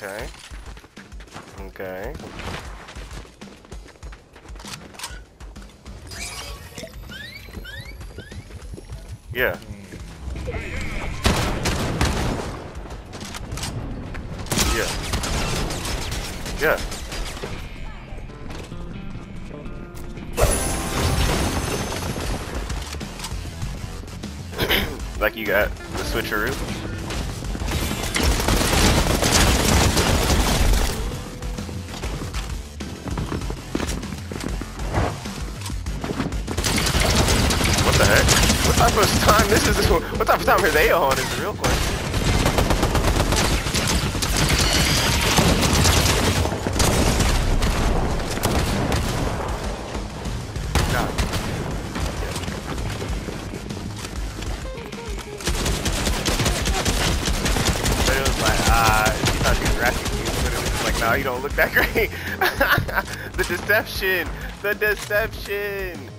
Okay. Okay. Yeah. Yeah. Yeah. like you got the switcheroo. Of time this is? What type of time are they on is the real question. Uh, nah, you don't look that great. the deception, the deception.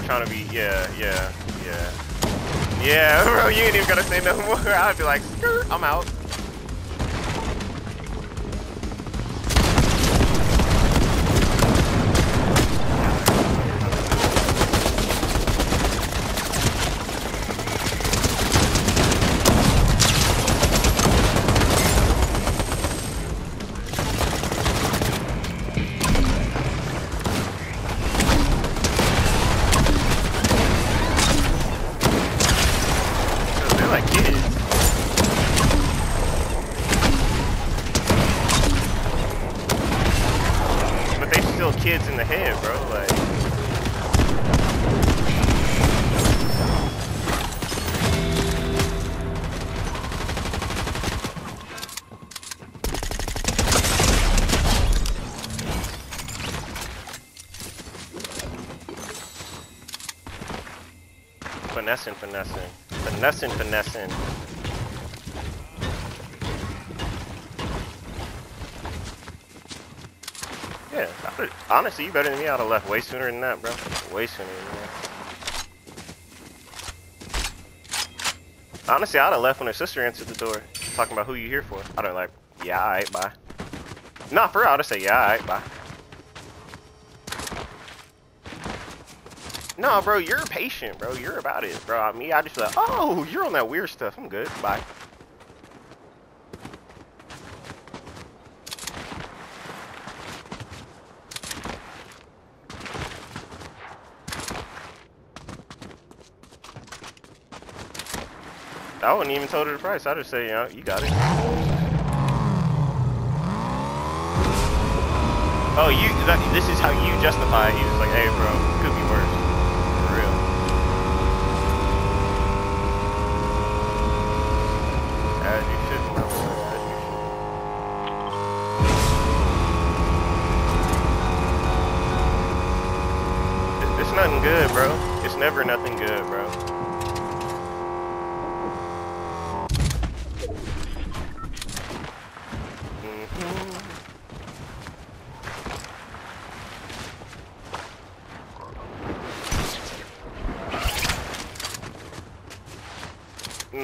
Not trying to be, yeah, yeah, yeah. Yeah, bro, you ain't even gonna say no more. I'd be like, I'm out. Finessing, finessing, finessing, finessing. Could- honestly, you better than me. I'd have left way sooner than that, bro. Way sooner than that. Honestly, I'd have left when her sister answered the door, talking about who you here for. I'd have like, yeah, alright, bye. Nah, for real, I'd have say, yeah, alright, bye. No, bro, you're patient, bro. You're about it, bro. Me, I just like, oh, you're on that weird stuff. I'm good. Bye. I wouldn't even told her the price. I just say, you know, you got it. Oh, you. That, this is how you justify it. He was like, hey, bro, could be worse. For real. As you should, my. As you should. It's, it's nothing good, bro. It's never nothing good, bro.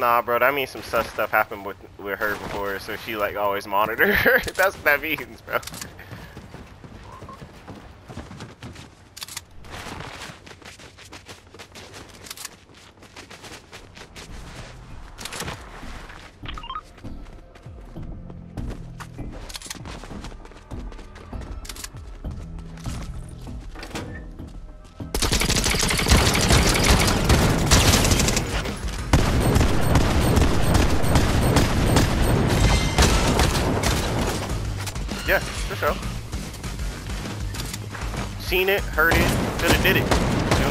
Nah, bro, that means some sus stuff happened with with her before, so she like always monitor her. That's what that means, bro. seen it, heard it, could have did it. You know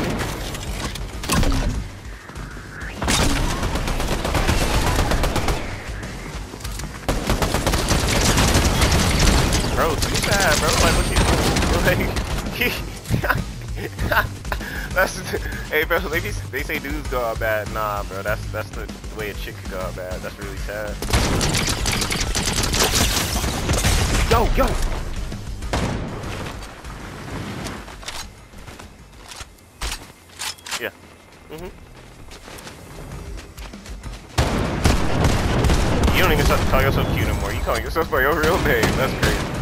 Bro, too bad, bro. Like, what you Like, that's, hey, bro. Ladies, they say dudes go out bad. Nah, bro. That's that's the way a chick could go out bad. That's really sad. Yo, yo. Mm-hmm. You don't even have to call yourself cute anymore. You call yourself by your real name. That's crazy.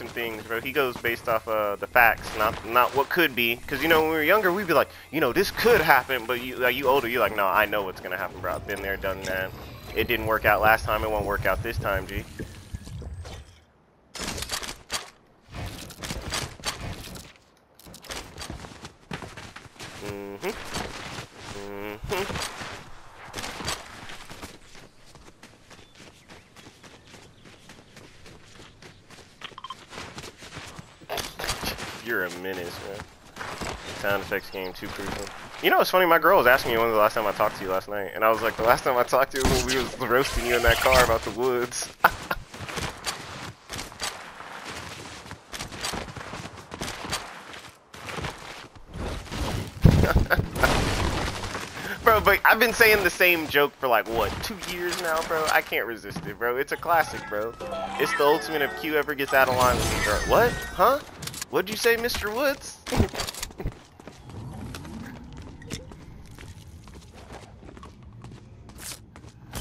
Experiencing things, bro. He goes based off uh, the facts, not not what could be. Cause you know when we were younger, we'd be like, you know, this could happen. But you like, you older, you're like, no, I know what's gonna happen, bro. I've been there, done that. It didn't work out last time. It won't work out this time, G. Mm-hmm. Mm-hmm. You're a menace, man. Sound effects game too crucial. You know, it's funny. My girl was asking me when was the last time I talked to you last night, and I was like, the last time I talked to you when we was roasting you in that car about the woods. bro, but I've been saying the same joke for like, what, two years now, bro? I can't resist it, bro. It's a classic, bro. It's the ultimate if Q ever gets out of line with me, bro. What? Huh? What'd you say, Mr. Woods?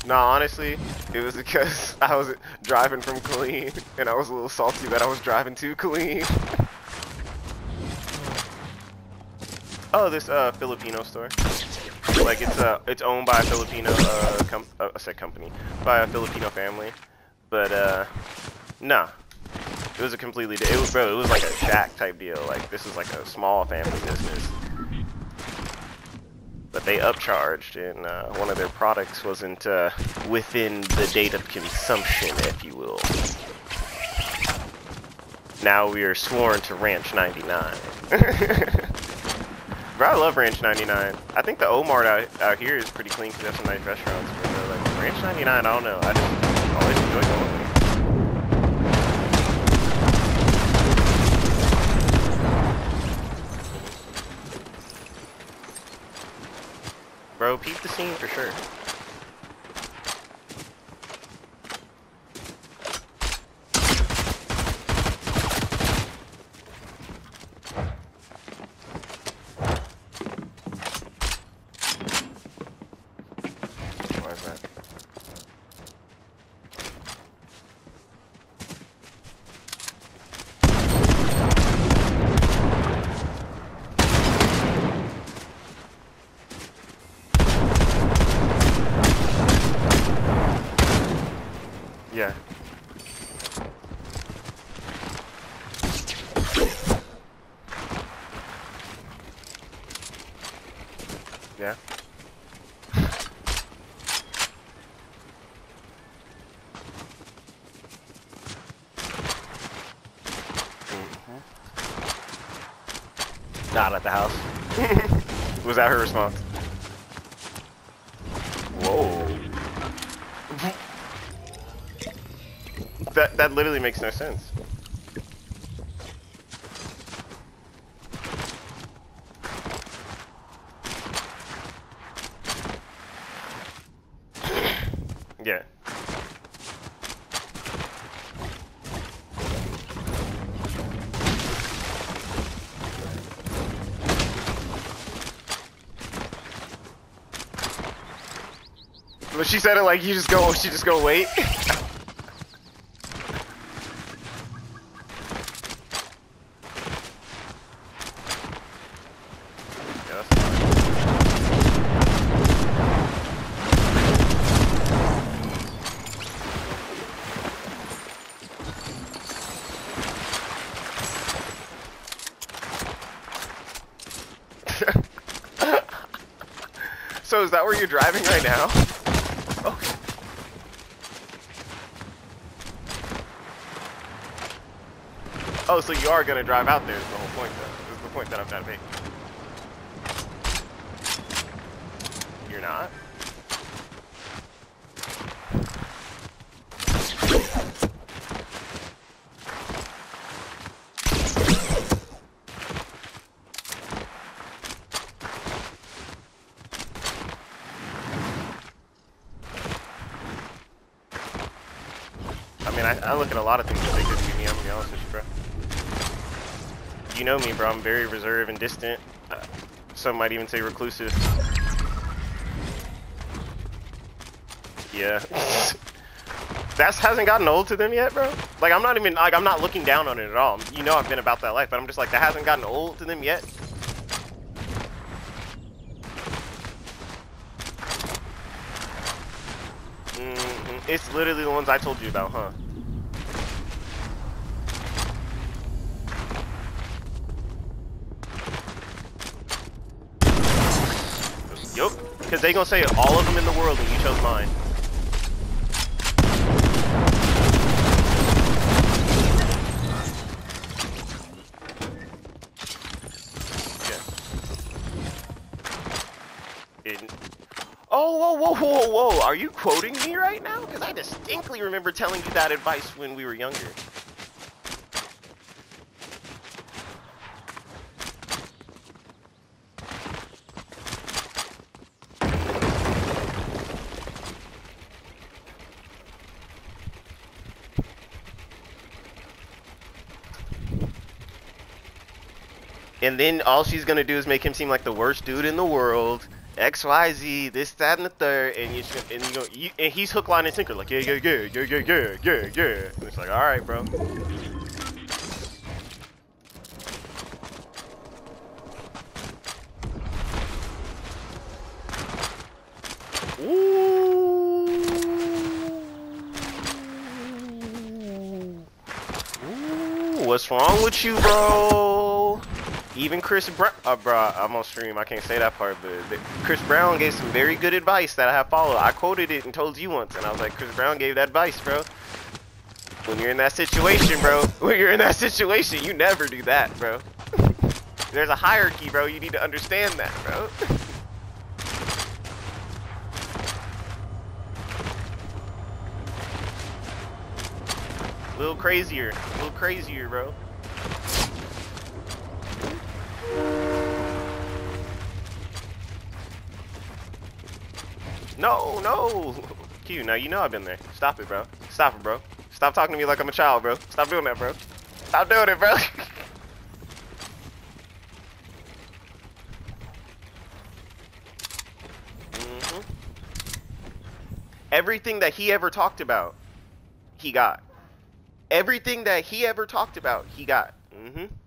No, honestly, it was because I was driving from Killeen, and I was a little salty that I was driving to Killeen. oh, this uh Filipino store. Like it's uh it's owned by a Filipino uh, com uh I said company by a Filipino family, but uh nah, it was a completely it was bro it was like a shack type deal. Like this is like a small family business but they upcharged and uh, one of their products wasn't uh, within the date of consumption, if you will. Now we are sworn to Ranch 99. Bro, I love Ranch 99. I think the Omar out, out here is pretty clean because they have some nice restaurants. But uh, like Ranch 99, I don't know. I just always enjoy going there. Bro, peep the scene for sure. Why is that? Yeah. Yeah. Mhm. Not at the house. Was that her response? That that literally makes no sense. yeah. But she said it like you just go, she just go wait. is that where you're driving right now? Okay. Oh, so you are gonna drive out there? Is the whole point, though. Is the point that I'm trying to make. You're not. I look at a lot of things that they could be me. I'm gonna be honest with you, bro. You know me, bro. I'm very reserved and distant. Uh, some might even say reclusive. Yeah. that hasn't gotten old to them yet, bro. Like, I'm not even, like, I'm not looking down on it at all. You know I've been about that life, but I'm just like, that hasn't gotten old to them yet. Mm -hmm. It's literally the ones I told you about, huh? Because they gonna say all of them in the world and you chose mine. Oh, whoa, whoa, whoa, whoa, are you quoting me right now? Because I distinctly remember telling you that advice when we were younger. And then all she's gonna do is make him seem like the worst dude in the world. X, Y, Z, this, that, and the third, and you and you go, you, and he's hook, line, and sinker, like yeah, yeah, yeah, yeah, yeah, yeah, yeah, yeah. And it's like, all right, bro. Ooh. Ooh, what's wrong with you, bro? Even Chris Brown, uh, bro, I'm on stream. I can't say that part, but, Chris Brown gave some very good advice that I have followed. I quoted it and told you once, and I was like, Chris Brown gave that advice, bro. When you're in that situation, bro, when you're in that situation, you never do that, bro. There's a hierarchy, bro. You need to understand that, bro. A little crazier, a little crazier, bro. No, no. Q, now you know I've been there. Stop it, bro. Stop it, bro. Stop talking to me like I'm a child, bro. Stop doing that, bro. Stop doing it, bro. mm -hmm. Everything that he ever talked about, he got. Everything that he ever talked about, he got. Mm-hmm. Mm-hmm.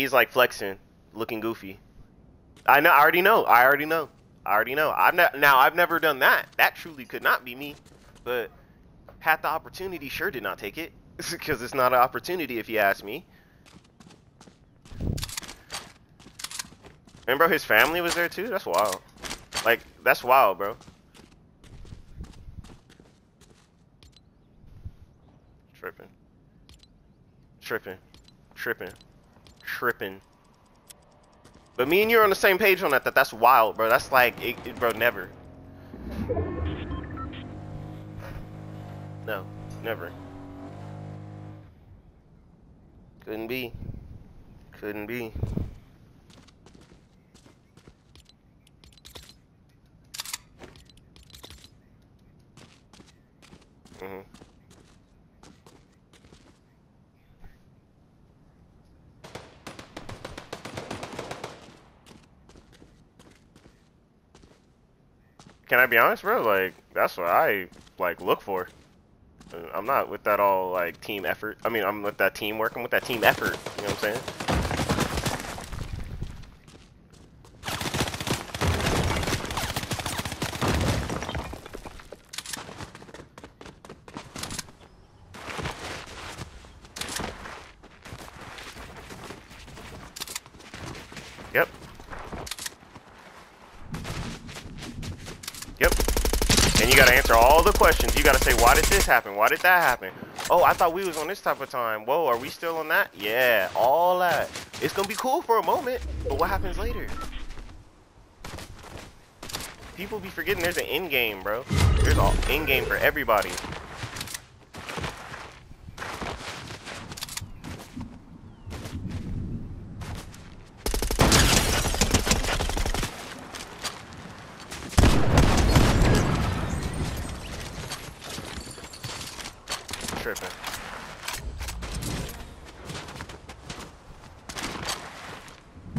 He's like flexing, looking goofy. I know. I already know. I already know. I already know. I've ne now I've never done that. That truly could not be me. But had the opportunity, sure did not take it because it's not an opportunity if you ask me. Remember his family was there too? That's wild. Like that's wild, bro. Tripping. Tripping. Tripping. Tripping. But me and you are on the same page on that. That that's wild, bro. That's like, it, it, bro, never. No, never. Couldn't be. Couldn't be. Mm-hmm. Can I be honest, bro? Like, that's what I, like, look for. I'm not with that all, like, team effort. I mean, I'm with that team I'm with that team effort. You know what I'm saying? Yep. And you gotta answer all the questions. You gotta say, why did this happen? Why did that happen? Oh, I thought we was on this type of time. Whoa, are we still on that? Yeah, all that. It's gonna be cool for a moment, but what happens later? People be forgetting there's an end game, bro. There's an end game for everybody. tripping.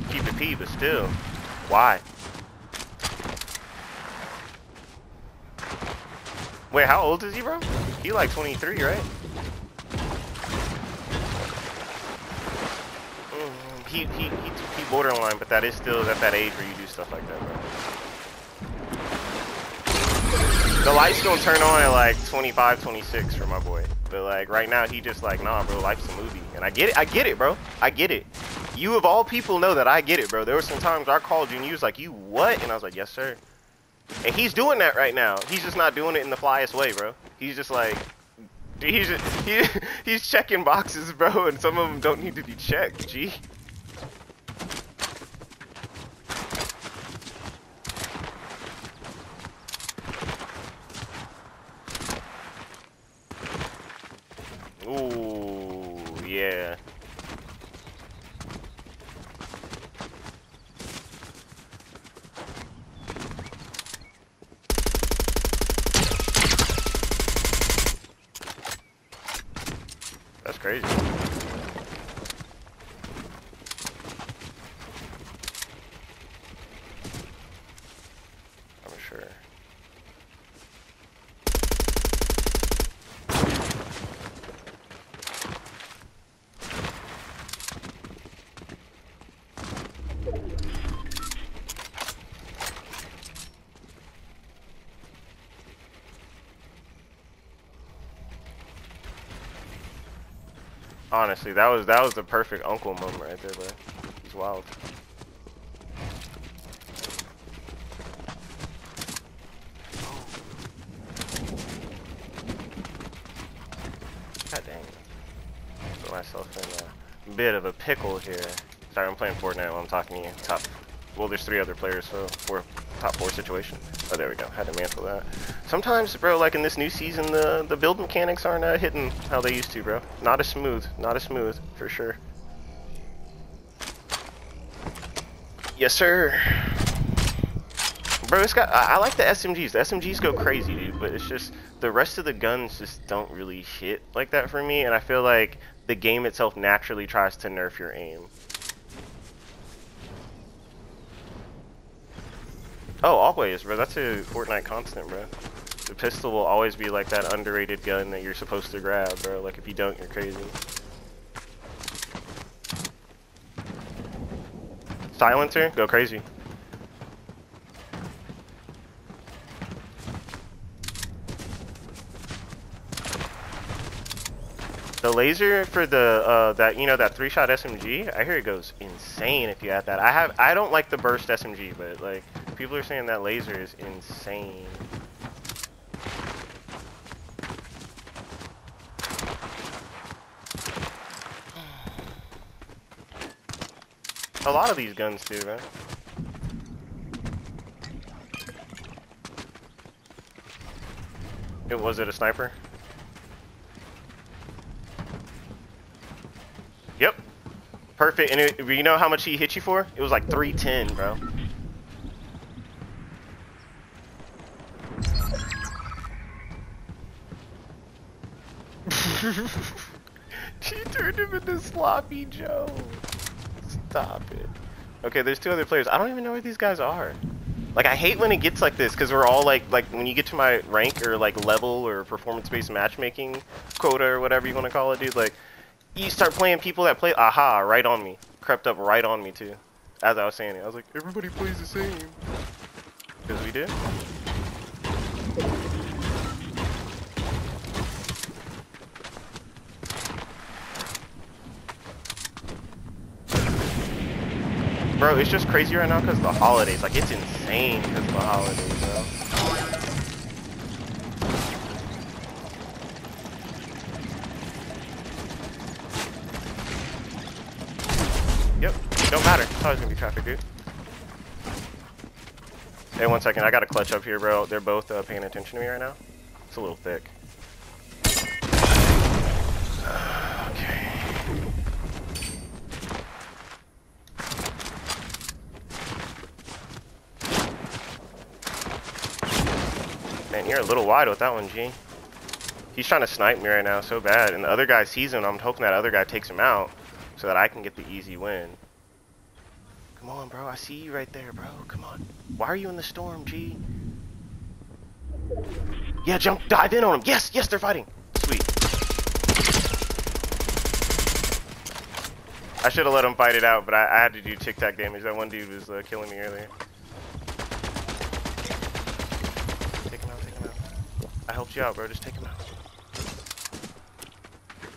Keep it P, but still. Why? Wait, how old is he, bro? He like 23, right? Mm, he, he, he, he borderline, but that is still at that age where you do stuff like that, bro. The light's gonna turn on at like 25, 26 for my boy. But like right now, he just like, nah, bro, life's a movie. And I get it, I get it, bro. I get it. You of all people know that I get it, bro. There were some times I called you and you was like, you what? And I was like, yes, sir. And he's doing that right now. He's just not doing it in the flyest way, bro. He's just like, he's just, he, he's checking boxes, bro, and some of them don't need to be checked, G. Ooh, yeah. That's crazy. I'm sure. Honestly, that was that was the perfect uncle moment right there, bro. He's wild. God dang. Put myself in a bit of a pickle here. Sorry, I'm playing Fortnite while I'm talking to you. Top. Well, there's three other players, so four top four situation. Oh, there we go. Had to mantle that. Sometimes, bro, like in this new season, the the build mechanics aren't uh, hitting how they used to, bro. Not as smooth. Not as smooth, for sure. Yes, sir. Bro, it's got. I, I like the SMGs. The SMGs go crazy, dude. But it's just the rest of the guns just don't really hit like that for me, and I feel like the game itself naturally tries to nerf your aim. Oh, always, bro. That's a Fortnite constant, bro. The pistol will always be like that underrated gun that you're supposed to grab, bro. Like if you don't, you're crazy. Silencer, go crazy. The laser for the uh, that you know that three shot SMG, I hear it goes insane if you add that. I have I don't like the burst SMG, but like people are saying that laser is insane. A lot of these guns do, man. It was it a sniper? Yep. Perfect. And it, you know how much he hit you for? It was like 310, bro. she turned him into Sloppy Joe. Stop it. Okay, there's two other players. I don't even know where these guys are. Like, I hate when it gets like this, because we're all like, like, when you get to my rank or like level or performance-based matchmaking quota or whatever you want to call it, dude, like, you start playing people that play, aha, right on me. Crept up right on me, too. As I was saying it. I was like, everybody plays the same. Because we did. Bro, it's just crazy right now because the holidays. Like, it's insane because the holidays, bro. Yep, don't matter. It's always gonna be traffic, dude. Hey, one second. I got a clutch up here, bro. They're both uh, paying attention to me right now. It's a little thick. You're a little wide with that one, G. He's trying to snipe me right now so bad, and the other guy sees him. I'm hoping that other guy takes him out so that I can get the easy win. Come on, bro. I see you right there, bro. Come on. Why are you in the storm, G? Yeah, jump, dive in on him. Yes, yes, they're fighting. Sweet. I should have let him fight it out, but I, I had to do tic-tac damage. That one dude was uh, killing me earlier. Take him out, take him out. I helped you out, bro. Just take him out.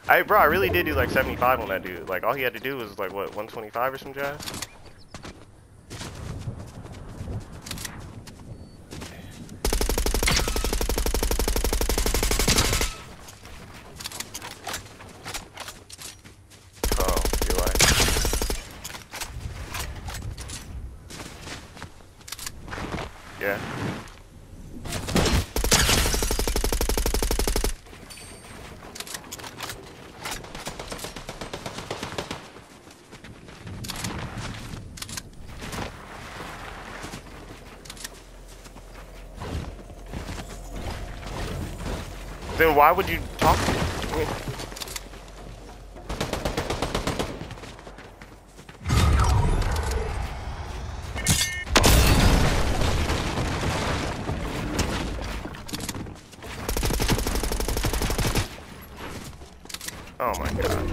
I, bro, I really did do like 75 on that dude. Like, all he had to do was like, what, 125 or some jazz? Oh, you're right. Yeah. Then why would you talk to me? Oh my god.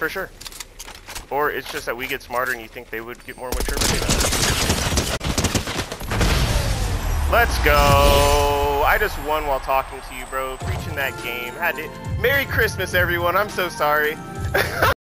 For sure. It's just that we get smarter and you think they would get more mature. Let's go. I just won while talking to you, bro. Preaching that game. Had to. Merry Christmas, everyone. I'm so sorry.